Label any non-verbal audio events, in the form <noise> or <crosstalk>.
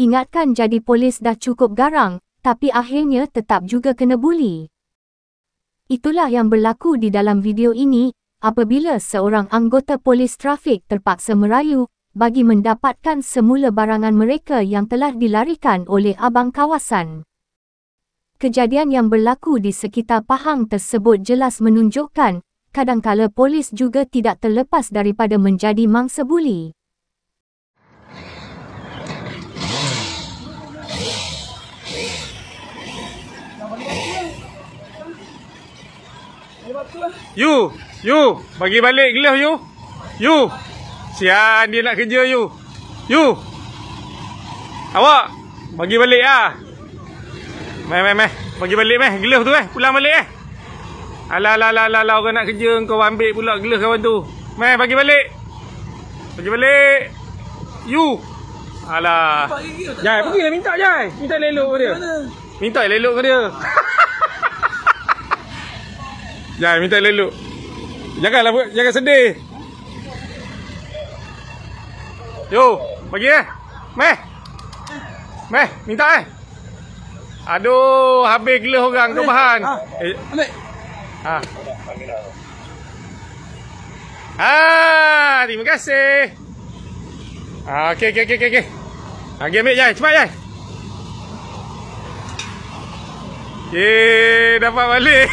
Ingatkan jadi polis dah cukup garang, tapi akhirnya tetap juga kena buli. Itulah yang berlaku di dalam video ini, apabila seorang anggota polis trafik terpaksa merayu bagi mendapatkan semula barangan mereka yang telah dilarikan oleh abang kawasan. Kejadian yang berlaku di sekitar Pahang tersebut jelas menunjukkan kadangkala polis juga tidak terlepas daripada menjadi mangsa buli. You, you, bagi balik gelas you. You. Sian dia nak kerja you. You. Awak bagi balik ah. Meh meh meh, bagi balik meh gelas tu eh, pulang balik eh. Alah alah alah alah orang nak kerja kau ambil pula gelas kawan tu. Meh bagi balik. Bagi balik. You. Alah. Jai, pergilah minta Jai. Minta lelok dia. Minta lelok ke dia. <laughs> Jai minta leluk. Janganlah jangan sedih. Yo, pergi eh. Meh. Meh, minta eh. Aduh, habis gila orang tu bahan. Ha, eh, ambil. Ha. Ah, terima kasih. Ah, okey okey okey okey. Lagi ambil Jai, cepat Jai. Yeay, dapat balik.